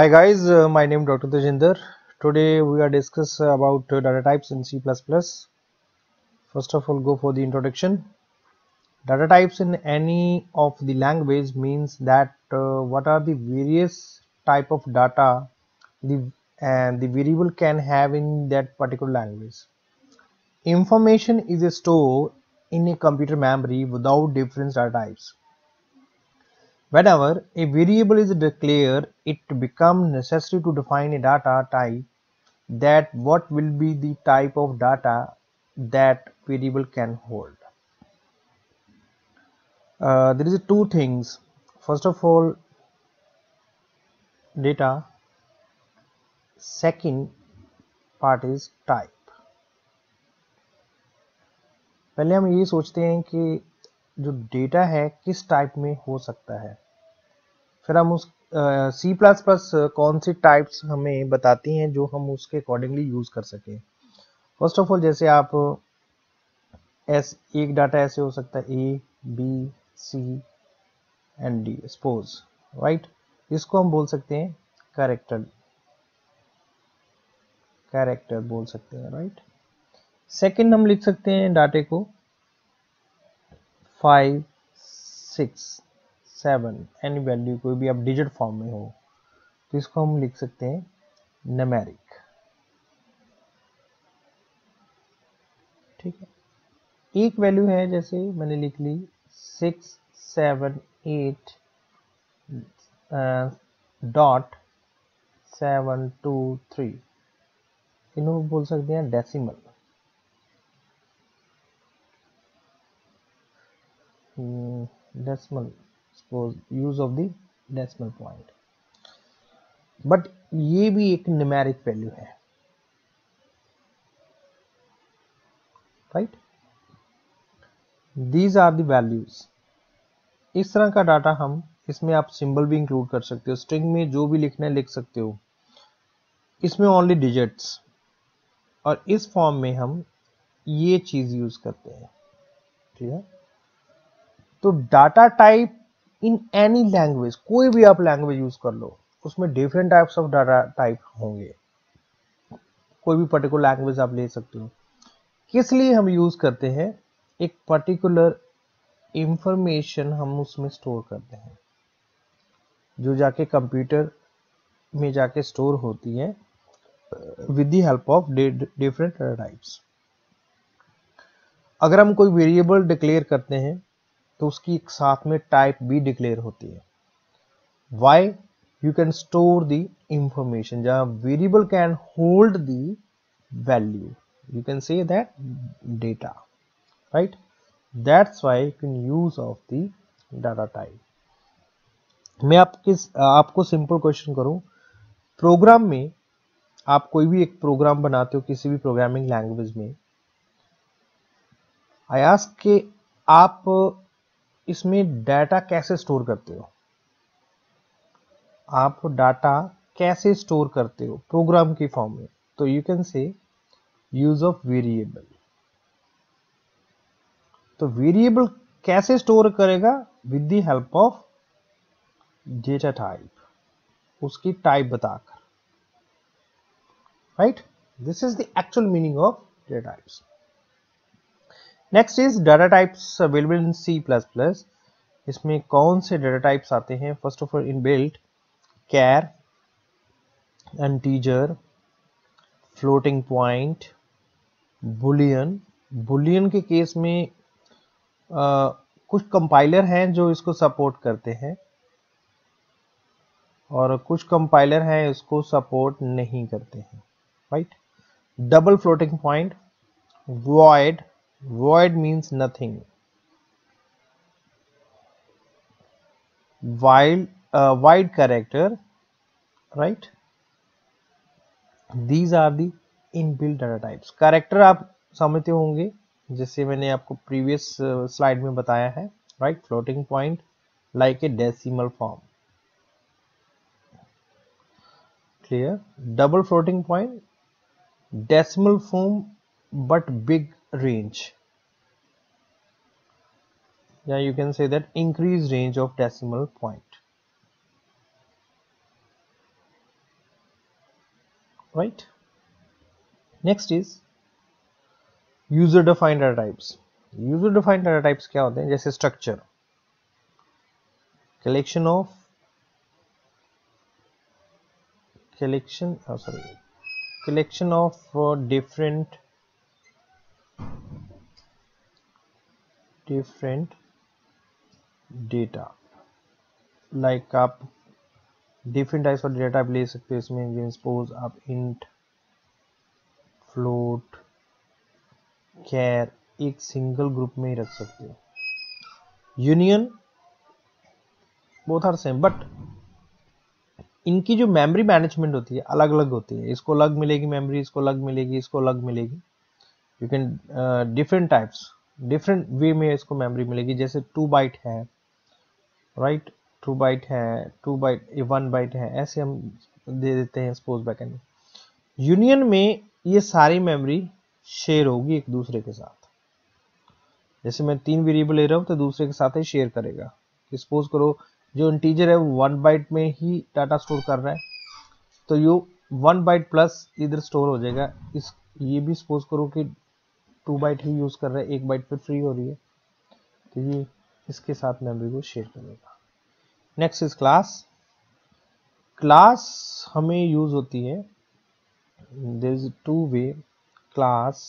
Hi guys, uh, my name is Dr. Tejinder. Today we are discuss about uh, data types in C++. First of all, go for the introduction. Data types in any of the language means that uh, what are the various type of data the and the variable can have in that particular language. Information is stored in a computer memory without different data types Whenever a variable is declared, it becomes necessary to define a data type that what will be the type of data that variable can hold. Uh, there is two things. First of all, data. Second part is type. पहले हम ये सोचते हैं कि जो data है किस type में हो सकता है फिर हम उस सी प्लस प्लस कौन सी टाइप्स हमें बताती हैं जो हम उसके अकॉर्डिंगली यूज़ कर सकें। फ़र्स्ट ऑफ़ ऑल जैसे आप एस एक डाटा ऐसे हो सकता है A B C and D suppose right इसको हम बोल सकते हैं कैरेक्टर कैरेक्टर बोल सकते हैं राइट सेकंड हम लिख सकते हैं डाटे को five six seven any value कोई भी आप डिजिट फॉर्म में हो तो इसको हम लिख सकते हैं नमेरिक ठीक है? एक वैल्यू है, जैसे मैंने लिख ली six seven eight dot seven two three इन्हों बोल सकते हैं decimal decimal suppose use of the decimal point but ये भी एक न्यूमेरिक वैल्यू है। Right these are the values इस तरह का डाटा हम इसमें आप सिंबल भी इंक्लूड कर सकते हो। स्ट्रिंग में जो भी लिखना है लिख सकते हो। इसमें ओनली डिजिट्स और इस फॉर्म में हम ये चीज़ यूज़ करते हैं। ठीक है? तो data type in any language कोई भी आप लैंग्वेज यूज़ कर लो, उसमें different types of data type होंगे। कोई भी पर्टिकुलर लैंग्वेज आप ले सकते हो। किस लिए हम यूज़ करते हैं? एक पर्टिकुलर इंफॉर्मेशन हम उसमें स्टोर करते हैं। जो जाके कंप्यूटर में जाके स्टोर होती है with the help of different types अगर हम कोई वेरिएबल डिक्लेयर करते हैं तो उसकी साथ में टाइप भी डिक्लेयर होती है। Why you can store the information जहाँ variable can hold the value you can say that data right that's why you can use of the data type मैं आप किस, आपको सिंपल क्वेश्चन करूँ। प्रोग्राम में आप कोई भी एक प्रोग्राम बनाते हो किसी भी प्रोग्रामिंग लैंग्वेज में आई आस्क के आप इसमें डाटा कैसे स्टोर करते हो? आप डाटा कैसे स्टोर करते हो प्रोग्राम की फॉर्म में? तो you can say use of variable तो वेरिएबल कैसे स्टोर करेगा? With the help of data type उसकी टाइप बताकर. Right this is the actual meaning of data types next is data types available in C plus plus इसमें कौन से डाटा टाइप्स आते हैं? First of all in built char integer floating point boolean boolean के केस में आ, कुछ कंपाइलर हैं जो इसको सपोर्ट करते हैं और कुछ कंपाइलर हैं इसको सपोर्ट नहीं करते हैं right double floating point void void means nothing while uh, wide character right these are the inbuilt data types character आप समझते होंगे जैसे मैंने आपको प्रीवियस स्लाइड में बताया है right floating point like a decimal form clear double floating point decimal form but big range yeah you can say that increased range of decimal point right next is user defined data types user defined data types क्या होते हैं जैसे structure collection of collection oh sorry collection of uh, different different data. Like आप different types of data ले सकते हो इसमें suppose आप इंट फ्लोट कैर एक सिंगल ग्रुप में ही रख सकते हो। Union both are same but इनकी जो मेमोरी मैनेजमेंट होती है अलग अलग होती है। इसको अलग मिलेगी मेमोरी इसको अलग मिलेगी, इसको अलग मिलेगी। You can different types different way में इसको मेमोरी मिलेगी। जैसे टू बाइट है राइट टू बाइट है टू बाइट वन बाइट है, ऐसे हम दे देते हैं सपोज़ बैकेंड में। यूनियन में ये सारी मेमोरी शेयर होगी एक दूसरे के साथ। जैसे मैं तीन वेरिएबल ले रहा हूँ तो दूसरे के साथ ही शेयर करेगा। सपोज़ करो, जो इंटीजर है वो वन बाइट में ही डाटा स्टोर कर रहा है। तो यू वन बाइट प्लस इधर स्टोर हो जाएगा। इस, ये भी सपोज़ करो कि टू बाइट ही यूज़ कर रहा है, एक बाइट फिर फ्री हो रही है। तो ये इसके साथ मेमोरी को शेयर करेगा नेक्स्ट इज़ क्लास क्लास हमें यूज़ होती है। There is two way class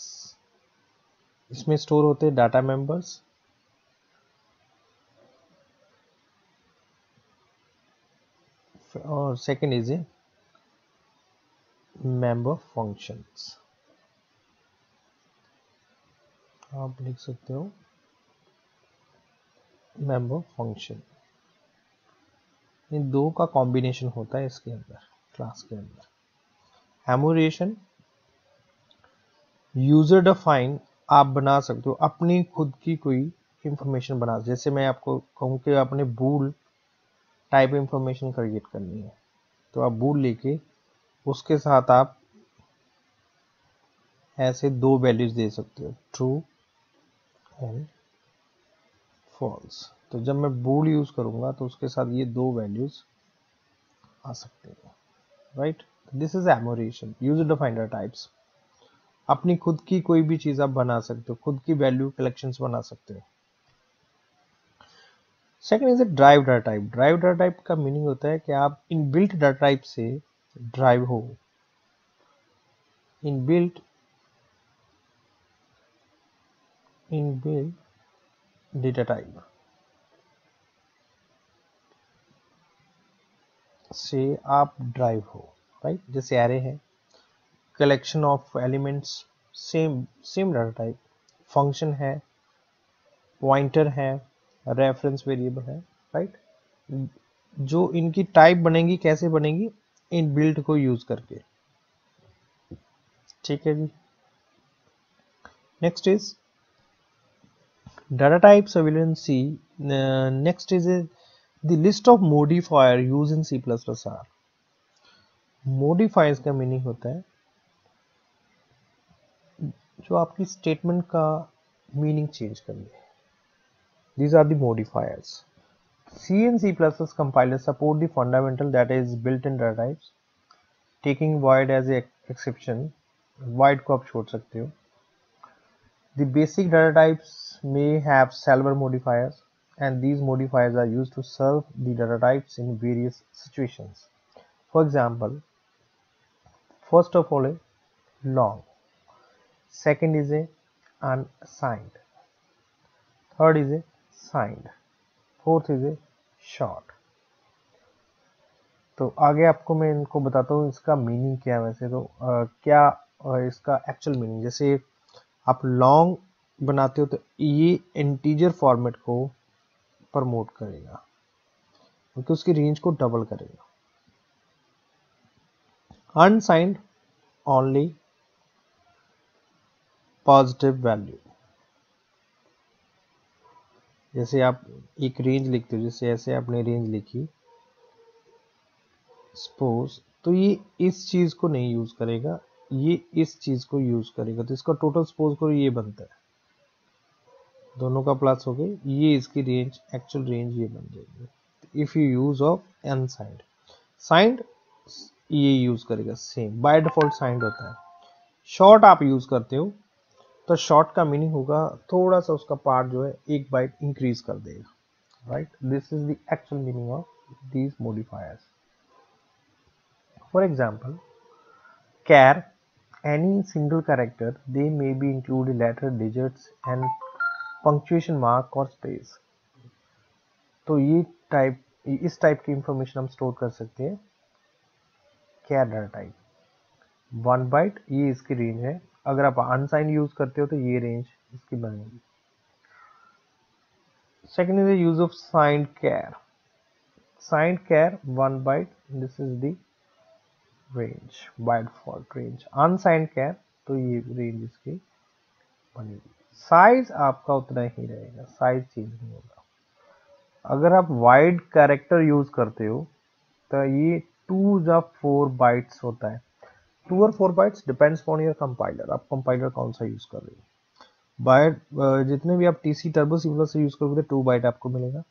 इसमें स्टोर होते हैं डाटा मेंबर्स और second is a member functions आप लिख सकते हो मेंबर फ़ंक्शन इन दो का कॉम्बिनेशन होता है इसके अंदर क्लास के अंदर. एमोरेशन यूज़र डिफाइन आप बना सकते हो, अपनी खुद की कोई इंफॉर्मेशन बना जैसे मैं आपको कहूँ कि आपने बूल टाइप इंफॉर्मेशन क्रिएट करनी है तो आप बूल लेके उसके साथ आप ऐसे दो वैल्यूज़ दे सकते हो. ट्रू एंड फॉल्स तो जब मैं बूल यूज़ करूँगा तो उसके साथ ये दो वैल्यूज़ आ सकते हैं। Right this is enumeration use defined types अपनी खुद की कोई भी चीज़ आप बना सकते हो, खुद की वैल्यू कलेक्शंस बना सकते हो। Second is a derived data type derived data type का मीनिंग होता है कि आप इन बिल्ट डाटा टाइप से ड्राइव हो। In built built data type से आप ड्राइव हो राइट जैसे एरे है। Collection of elements same same data type function है पॉइंटर है रेफरेंस वेरिएबल है राइट जो इनकी टाइप बनेगी, कैसे बनेगी? इन बिल्ट को यूज़ करके। ठीक है जी। Next is data types available C next is the list of modifier use in C plus plus are modifiers का मीनिंग होता है जो आपकी स्टेटमेंट का मीनिंग चेंज कर ले These are the modifiers. C and C++ compilers support the fundamental that is built-in data types. Taking void as a exception, void को आप छोड़ सकते हो. The basic data types may have several modifiers and these modifiers are used to serve the data types in various situations. For example, first of all a long, second is a unsigned, third is a signed fourth is a short तो आगे आपको मैं इनको बताता हूँ इसका meaning क्या है वैसे तो आ, क्या आ, इसका एक्चुअल मीनिंग जैसे आप लॉन्ग बनाते हो तो ये इंटीजर फॉर्मेट को प्रमोट करेगा। क्योंकि उसकी रेंज को डबल करेगा। अनसाइंड ओनली पॉजिटिव वैल्यू जैसे आप एक रेंज लिखते हो, जैसे ऐसे आपने रेंज लिखी। सपोज़ तो ये इस चीज़ को नहीं यूज़ करेगा, ये इस चीज़ को यूज़ करेगा। तो इसका टोटल सपोज़ करो ये बनता है। दोनों का प्लस हो गए ये इसकी रेंज एक्चुअल रेंज ये बन जाएगी। If you use of an side signed ये यूज़ करेगा सेम बाय डिफ़ॉल्ट साइंड होता है। शॉर्ट आप यूज़ करते हो तो शॉर्ट का मीनिंग होगा, थोड़ा सा उसका पार्ट जो है, एक बाइट इंक्रीज कर देगा। Right this is the actual meaning of these modifiers. For example char any single character, they may be included letter digits and punctuation mark और स्पेस तो ये टाइप इस टाइप की इंफॉर्मेशन हम स्टोर कर सकते हैं. क्या डाटा टाइप वन बाइट ये इसकी रेंज है. अगर आप अनसाइन यूज़ करते हो तो ये रेंज इसकी बनेगी. Second is the use of signed char signed char 1 byte, this is the range by fault range unsigned char तो ये रेंज इसकी बनेगी. साइज़ आपका उतना ही रहेगा साइज़ चेंज नहीं होगा। अगर आप वाइड कैरेक्टर यूज़ करते हो तो ये टू या फोर बाइट्स होता है। टू और four bytes depends on your compiler आप कंपाइलर कौन सा यूज़ कर रहे हो? बाइट जितने भी आप टीसी टर्बो सिमिलर से यूज़ करोगे तो टू बाइट आपको मिलेगा।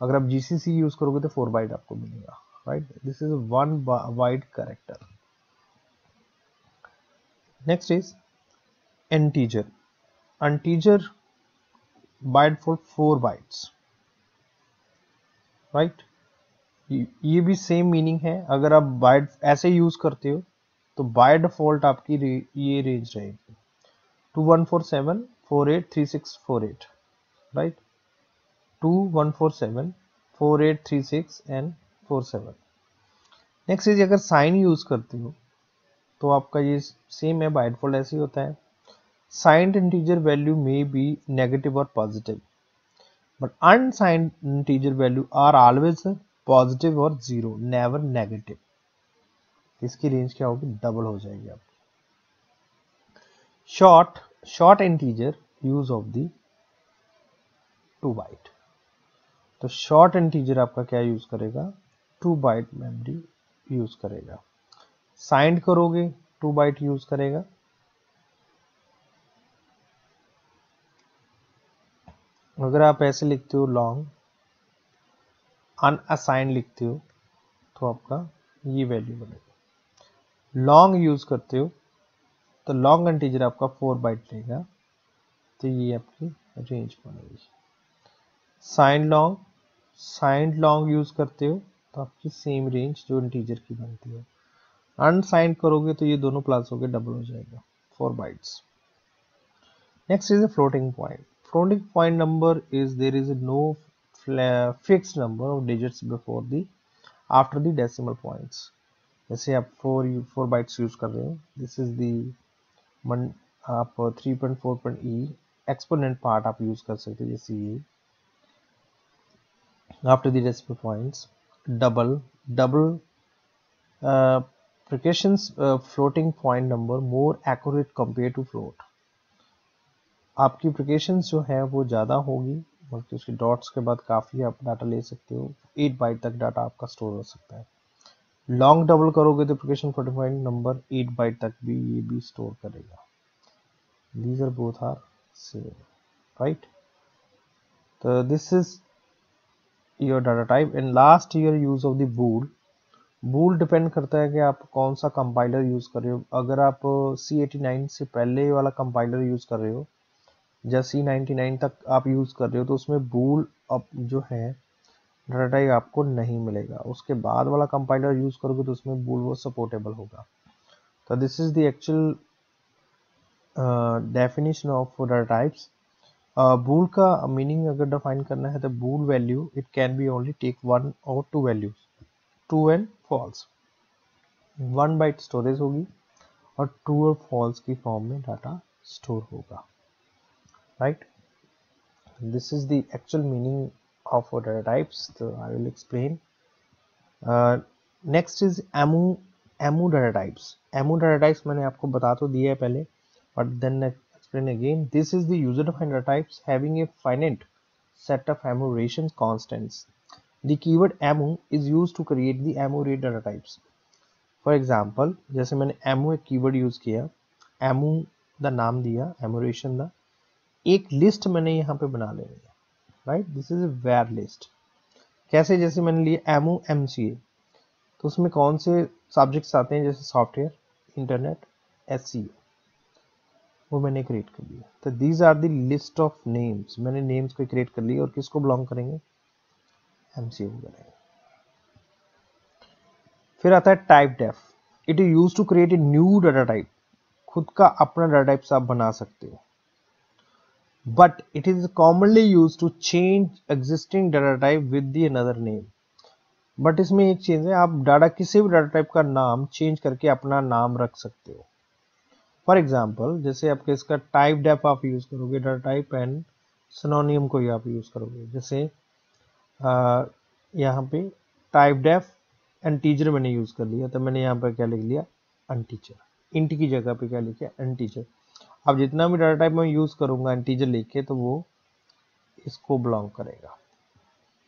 अगर आप जीसीसी यूज़ करोगे तो फोर बाइट आपको मिलेगा। Right this is one byte character next is integer integer byte for four bytes right ये भी सेम मीनिंग है। अगर आप बाइट ऐसे यूज़ करते हो तो बाय डिफ़ॉल्ट आपकी रे, ये रेंज रहेगी। Two one four seven four eight three six four eight right two one four seven four eight three six and four seven next is अगर साइन यूज़ करते हो तो आपका ये सेम है बाय डिफ़ॉल्ट ऐसे ही होता है। Signed integer value may be negative और positive but unsigned integer value are always positive और ज़ीरो नेवर नेगेटिव इसकी रेंज क्या होगी? डबल हो जाएगी आपकी। Short short integer use of the two byte तो शॉर्ट इंटीजर आपका क्या यूज़ करेगा? टू बाइट मेमोरी यूज़ करेगा। साइंड करोगे टू बाइट यूज़ करेगा। अगर आप ऐसे लिखते हो लॉन्ग अनअसाइन लिखते हो तो आपका ये वैल्यू बनेगा। लॉन्ग यूज़ करते हो तो लॉन्ग इंटीजर आपका फोर बाइट लेगा तो ये आपकी रेंज बनेगी। Sign long signed long use करते हो तो आपकी सेम रेंज जो इंटीजर की बनती है। अनसाइंड करोगे तो ये दोनों प्लस हो गए डबल हो जाएगा four bytes next is a floating point. floating point number is there is no fixed number of digits before the after the decimal points जैसे आप फोर फोर बाइट्स यूज कर रहे हो दिस इज दी आप 3.4 ई exponent part आप use कर सकते हो जैसे ये after the decimal points double double uh, precautions uh, floating point number more accurate compared to float आपकी प्रिकेशन जो है वो ज़्यादा होगी, बल्कि उसके डॉट्स के बाद काफ़ी आप डाटा ले सकते हो। एट बाइट तक डाटा आपका स्टोर हो सकता है। लॉन्ग डबल करोगे तो precision forty point number eight byte तक भी ये भी स्टोर करेगा। These are both are same right तो this is your data type and last year use of the bool bool depend करता है कि आप कौन सा कंपाइलर यूज़ कर रहे हो। अगर आप सी एटी नाइन से पहले वाला कंपाइलर यूज़ कर रहे हो या सी नाइनटी नाइन तक आप यूज़ कर रहे हो तो उसमें बूल अब जो है डाटा टाइप आपको नहीं मिलेगा। उसके बाद वाला कंपाइलर यूज़ करोगे तो उसमें बूल वो सपोर्टेबल होगा। तो this is the actual definition of data types bool का मीनिंग अगर डिफाइन करना है तो bool value it can be only take one और two values true and false one byte storage होगी और ट्रू और फॉल्स की फॉर्म में डाटा स्टोर होगा। Right this is the actual meaning of data types तो I will explain next is enum enum data types enum data types मैंने आपको बता तो दिया है पहले but then explain again this is the user defined data types having a finite set of enumeration constants the keyword emu is used to create the emu array data types for example जैसे मैंने emu एक keyword use किया emu दा नाम दिया enumeration दा एक list मैंने यहाँ पे बना लेनी है। Right this is where list कैसे? जैसे मैंने लिया एमओ एम तो उसमें कौन से सब्जेक्ट्स आते हैं? जैसे सॉफ्टवेयर इंटरनेट एस वो मैंने क्रिएट कर लिया। तो these are the list of names मैंने नेम्स को क्रिएट कर लिया और किसको बिलोंग करेंगे? एमसीओ करेंगे। फिर आता है typedef it is use to create a new data type खुद का अपना डाटा टाइप आप बना सकते हो। But it is commonly used to change existing data type with the another name. But इसमें एक चीज़ है, आप डाटा किसी भी डाटा टाइप का नाम चेंज करके अपना नाम रख सकते हो। फॉर एग्ज़ाम्पल जैसे आपके इसका टाइप डेप आप यूज़ करोगे डाटा टाइप एंड सिनोनियम को आप यूज़ करोगे। जैसे यहाँ पे टाइप डेफ एंड मैंने यूज़ कर लिया तो मैंने यहाँ पर क्या लिख लिया? अनटीचर इंट की जगह पे क्या लिखा अनटीचर अब जितना भी डाटा टाइप मैं यूज़ करूँगा इंटीजर लेके तो वो इसको बिलोंग करेगा।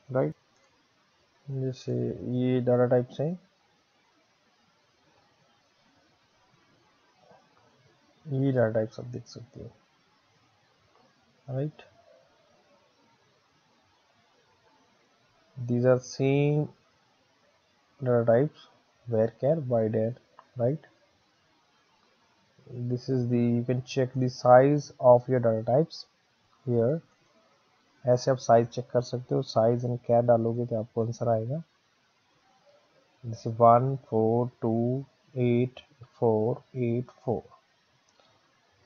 राइट जैसे ये डाटा टाइप्स हैं। ये डाटा टाइप्स आप देख सकते हो। Right these are same data types. Where, care wide right? This is the, you can check the size of your data types here. ऐसे आप साइज़ चेक कर सकते हो। साइज़ एंड क्या डालोगे तो आपको आंसर आएगा। जैसे one four two eight four eight four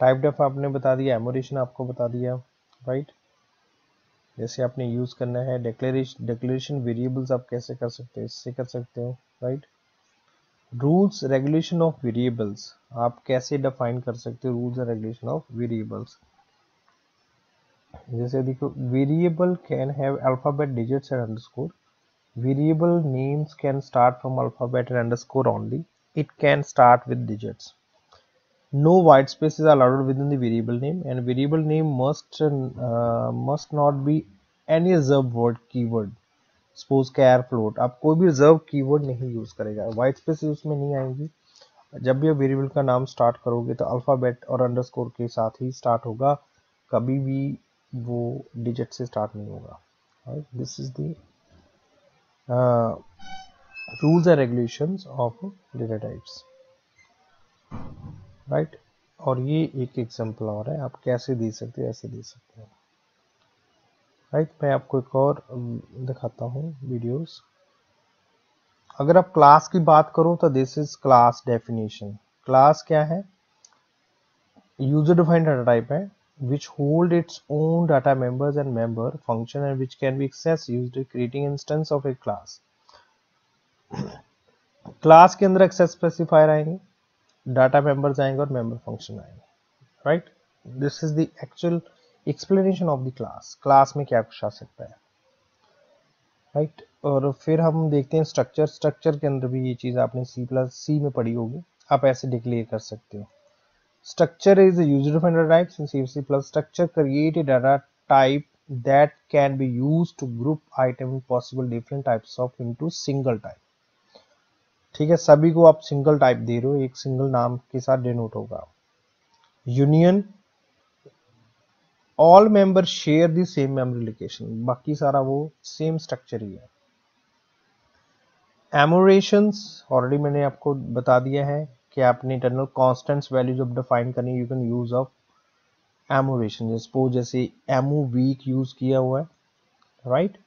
typedef आपने बता दिया एमोरेशन आपको बता दिया राइट जैसे आपने यूज़ करना है डिक्लेरेशन डिक्लेरेशन वेरिएबल्स आप कैसे कर सकते हो, इससे कर सकते हो right rules regulation of variables आप कैसे डिफाइन कर सकते हो rules and regulation of variables जैसे देखो variable can have alphabet digits and underscore variable names can start from alphabet and underscore only it can start with digits no white spaces are allowed within the variable name and variable name must uh, must not be any reserved word keyword Suppose char float आप कोई भी reserve keyword नहीं use करेगा। White space उसमें नहीं आएँगी। जब भी आप वेरिएबल का नाम स्टार्ट करोगे तो अल्फ़ाबेट और अंडरस्कोर के साथ ही स्टार्ट होगा। कभी भी वो डिजिट से स्टार्ट नहीं होगा। This is the rules and regulations of data types right और ये एक एग्जांपल और है। आप कैसे दे सकते हो, ऐसे दे सकते हो। राइट, मैं आपको एक और दिखाता हूँ वीडियोस। अगर आप क्लास की बात करो तो this is class definition class क्या है? यूज़र डिफाइंड डाटा टाइप है, which hold its own data members and member function and which can be accessed, used, creating instance of a class class के अंदर access specifier आएँगे data members आएँगे और member function आएँगे। Right this is the actual explanation of the class class में क्या कुछ आ सकता है? Right right? और फिर हम देखते हैं स्ट्रक्चर स्ट्रक्चर के अंदर भी ये चीज़ आपने सी प्लस सी में पढ़ी होगी। आप ऐसे डिक्लेयर कर सकते हो। Structure is user defined types in C C plus structure create a data type that can be used to group item in possible different types of into type. ठीक है, सभी को आप सिंगल टाइप दे रहे हो। एक सिंगल नाम के साथ डिनोट होगा। Union all member share the same memory location बाकी सारा वो सेम स्ट्रक्चर ही है। एमोरेशंस ऑलरेडी मैंने आपको बता दिया है कि आपने इंटरनल कांस्टेंट्स वैल्यू जब डिफाइन करनी you can use of enumeration suppose जैसे एमओ वीक यूज़ किया हुआ है राइट right?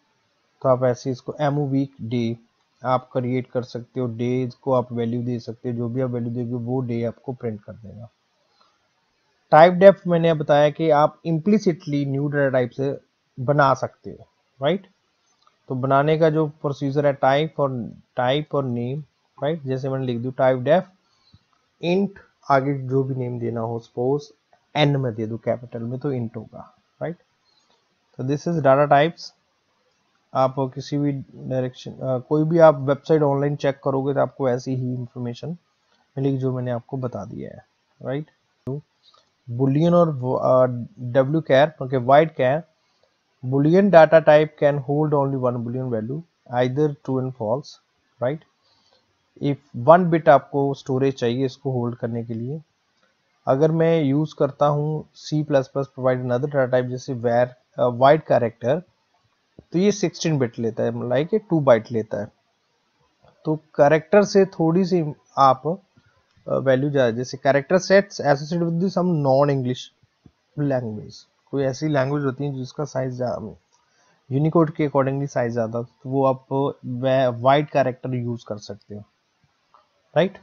तो आप ऐसे इसको एमओ वीक डे आप क्रिएट कर सकते हो डेज़ को आप वैल्यू दे सकते हो, जो भी आप वैल्यू देगे, वो डे आपको प्रिंट कर देगा। टाइप डेप्थ मैंने बताया कि आप इम्प्लिसिटली न्यू डाटा टाइप से बना सकते हो राइट तो बनाने का जो प्रोसीजर है टाइप और टाइप और नेम राइट जैसे मैंने लिख दू टाइप डेफ इंट आगे जो भी नेम देना हो सपोज़ एन में दे दू कैपिटल में तो इंट होगा राइट तो दिस इज़ डाटा टाइप्स आप किसी भी डायरेक्शन कोई भी आप वेबसाइट ऑनलाइन चेक करोगे तो आपको ऐसी ही इंफॉर्मेशन मिलेगी जो मैंने आपको बता दिया है राइट बुलियन और डब्ल्यू कैर क्योंकि wide char boolean data type can hold only one boolean value either true and false right if one bit आपको स्टोरेज चाहिए इसको होल्ड करने के लिए, अगर मैं यूज़ करता हूँ C plus plus provide another data type जैसे वेर वाइट कैरेक्टर तो ये 16 बिट लेता है लाइक ए टू बाइट लेता है। तो करेक्टर से थोड़ी सी आप वैल्यू जा जैसे character sets associated with some non English language कोई ऐसी लैंग्वेज होती है जिसका साइज़ यूनिकोड के अकॉर्डिंगली साइज़ ज़्यादा तो वो आप वाइड कैरेक्टर यूज़ कर सकते हो। राइट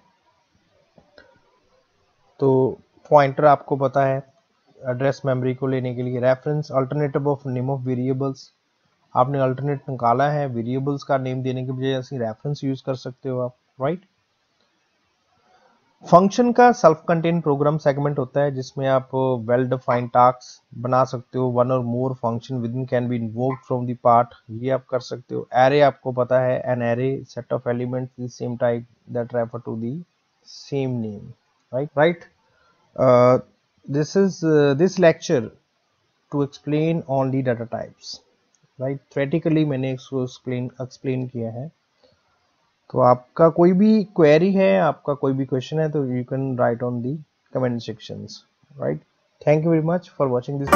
तो पॉइंटर आपको पता है एड्रेस मेमोरी को लेने के लिए reference alternative of name of variables आपने अल्टरनेट निकाला है वेरिएबल्स का नेम देने के बजाय ऐसी रेफरेंस यूज़ कर सकते हो आप। राइट फ़ंक्शन का सेल्फ कंटेन प्रोग्राम सेगमेंट होता है जिसमें आप वेल डिफाइंड टास्क बना सकते हो। One or more function within can be invoked from the part ये आप कर सकते हो। एरे आपको पता है an array set of elements the same type that refer to the same name right right this is uh, this lecture to explain on the data types right? Theoretically मैंने इसको explain किया है। तो आपका कोई भी क्वेरी है, आपका कोई भी क्वेश्चन है तो you can write on the comment section right thank you very much for watching this